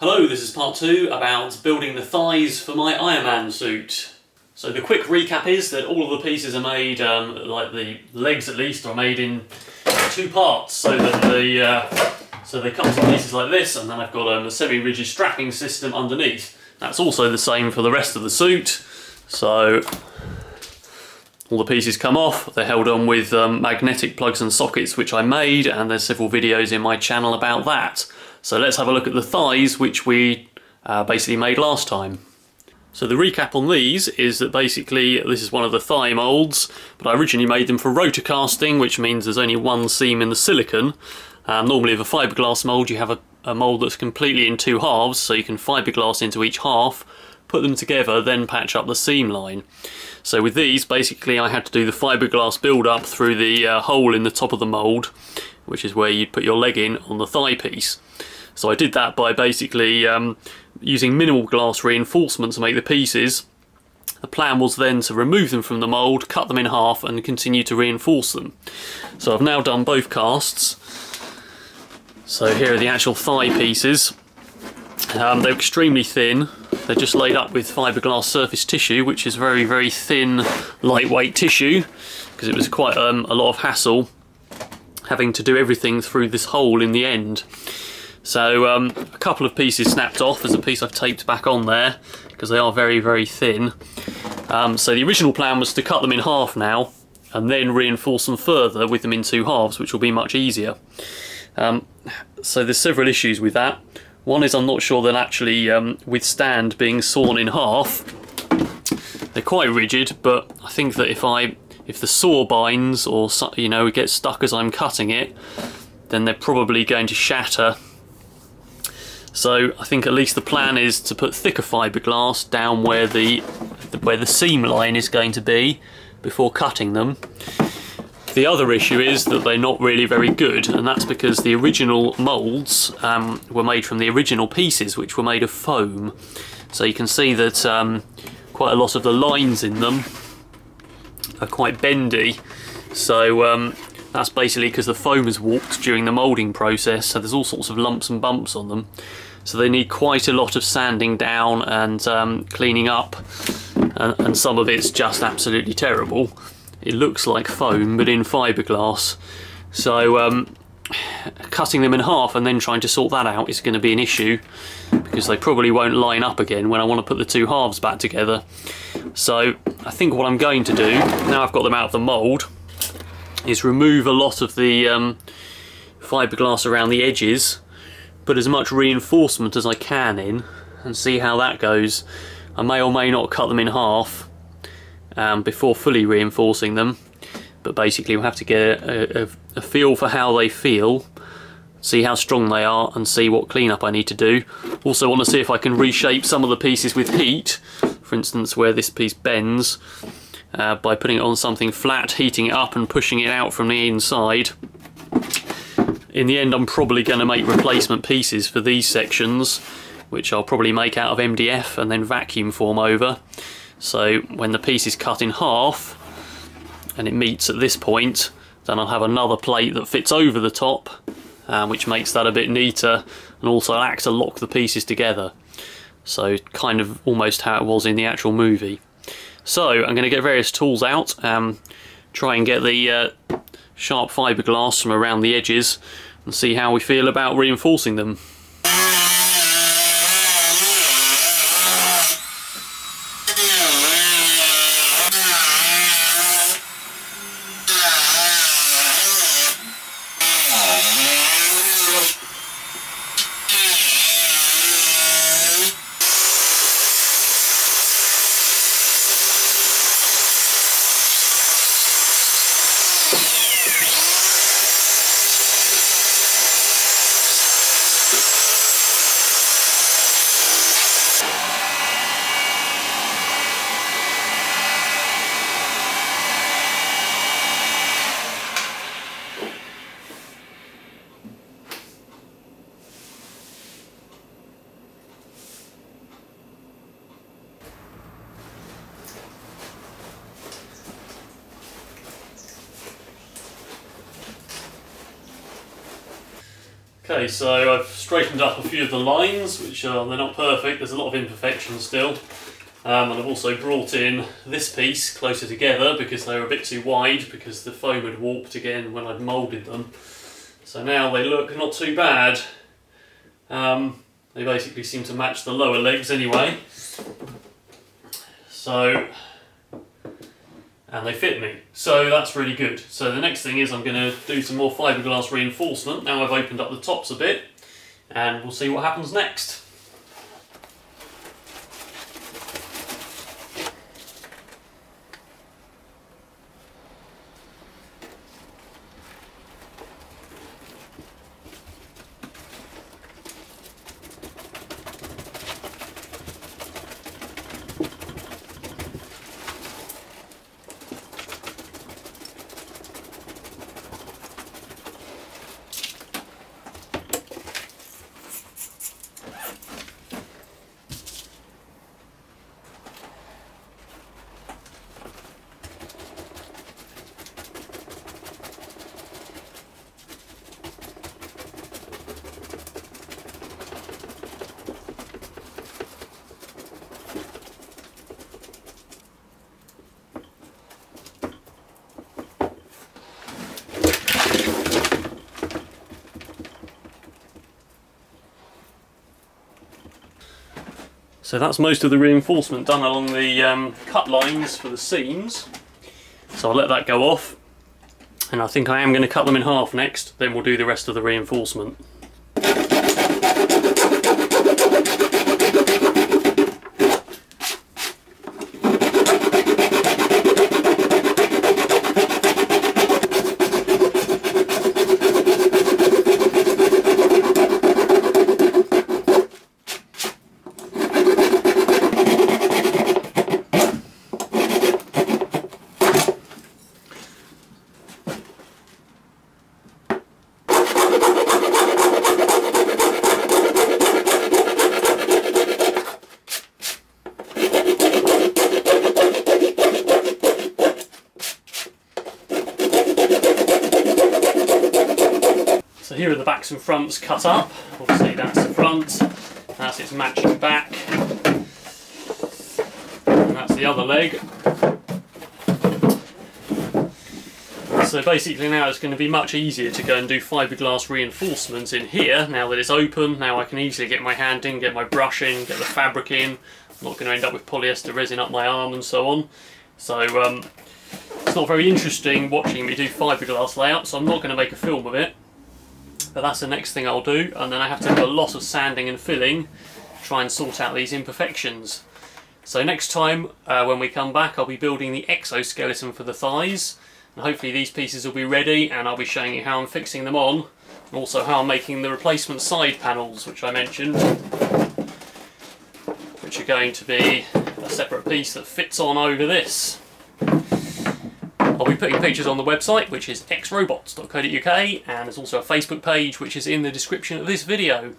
Hello, this is part two about building the thighs for my Iron Man suit. So the quick recap is that all of the pieces are made, um, like the legs at least, are made in two parts so that the uh, so they come to pieces like this and then I've got um, a semi-rigid strapping system underneath. That's also the same for the rest of the suit. So all the pieces come off, they're held on with um, magnetic plugs and sockets which I made and there's several videos in my channel about that. So let's have a look at the thighs, which we uh, basically made last time. So the recap on these is that basically this is one of the thigh moulds, but I originally made them for rotor casting, which means there's only one seam in the silicone. Um, normally with a fiberglass mould you have a, a mould that's completely in two halves, so you can fiberglass into each half, put them together, then patch up the seam line. So with these, basically I had to do the fiberglass build up through the uh, hole in the top of the mould, which is where you'd put your leg in on the thigh piece. So I did that by basically um, using minimal glass reinforcement to make the pieces. The plan was then to remove them from the mould, cut them in half and continue to reinforce them. So I've now done both casts. So here are the actual thigh pieces. Um, they're extremely thin. They're just laid up with fiberglass surface tissue, which is very, very thin, lightweight tissue, because it was quite um, a lot of hassle having to do everything through this hole in the end. So um, a couple of pieces snapped off. There's a piece I've taped back on there because they are very, very thin. Um, so the original plan was to cut them in half now and then reinforce them further with them in two halves, which will be much easier. Um, so there's several issues with that. One is I'm not sure they'll actually um, withstand being sawn in half. They're quite rigid, but I think that if I if the saw binds or you know it gets stuck as I'm cutting it, then they're probably going to shatter so I think at least the plan is to put thicker fiberglass down where the where the seam line is going to be before cutting them. The other issue is that they're not really very good and that's because the original moulds um, were made from the original pieces which were made of foam. So you can see that um, quite a lot of the lines in them are quite bendy. So um, that's basically because the foam has warped during the moulding process, so there's all sorts of lumps and bumps on them. So they need quite a lot of sanding down and um, cleaning up, and, and some of it's just absolutely terrible. It looks like foam, but in fiberglass. So um, cutting them in half and then trying to sort that out is going to be an issue because they probably won't line up again when I want to put the two halves back together. So I think what I'm going to do, now I've got them out of the mould, is remove a lot of the um, fiberglass around the edges, put as much reinforcement as I can in, and see how that goes. I may or may not cut them in half um, before fully reinforcing them, but basically we'll have to get a, a, a feel for how they feel, see how strong they are, and see what cleanup I need to do. Also want to see if I can reshape some of the pieces with heat, for instance where this piece bends, uh, by putting it on something flat, heating it up and pushing it out from the inside. In the end I'm probably going to make replacement pieces for these sections which I'll probably make out of MDF and then vacuum form over. So when the piece is cut in half and it meets at this point then I'll have another plate that fits over the top um, which makes that a bit neater and also acts to lock the pieces together. So kind of almost how it was in the actual movie. So I'm going to get various tools out, um, try and get the uh, sharp fiberglass from around the edges and see how we feel about reinforcing them. Okay, so I've straightened up a few of the lines, which are they're not perfect. There's a lot of imperfections still. Um, and I've also brought in this piece closer together because they were a bit too wide because the foam had warped again when I'd moulded them. So now they look not too bad. Um, they basically seem to match the lower legs anyway. So, and they fit me. So that's really good. So the next thing is I'm going to do some more fiberglass reinforcement. Now I've opened up the tops a bit and we'll see what happens next. So that's most of the reinforcement done along the um, cut lines for the seams. So I'll let that go off. And I think I am going to cut them in half next, then we'll do the rest of the reinforcement. Here are the backs and fronts cut up. Obviously that's the front, that's its matching back, and that's the other leg. So basically now it's going to be much easier to go and do fiberglass reinforcements in here. Now that it's open, now I can easily get my hand in, get my brush in, get the fabric in. I'm not going to end up with polyester resin up my arm and so on. So um, it's not very interesting watching me do fiberglass layouts, so I'm not going to make a film of it but that's the next thing I'll do and then I have to do a lot of sanding and filling try and sort out these imperfections. So next time uh, when we come back I'll be building the exoskeleton for the thighs and hopefully these pieces will be ready and I'll be showing you how I'm fixing them on and also how I'm making the replacement side panels which I mentioned which are going to be a separate piece that fits on over this. Be putting pictures on the website, which is xrobots.co.uk, and there's also a Facebook page, which is in the description of this video.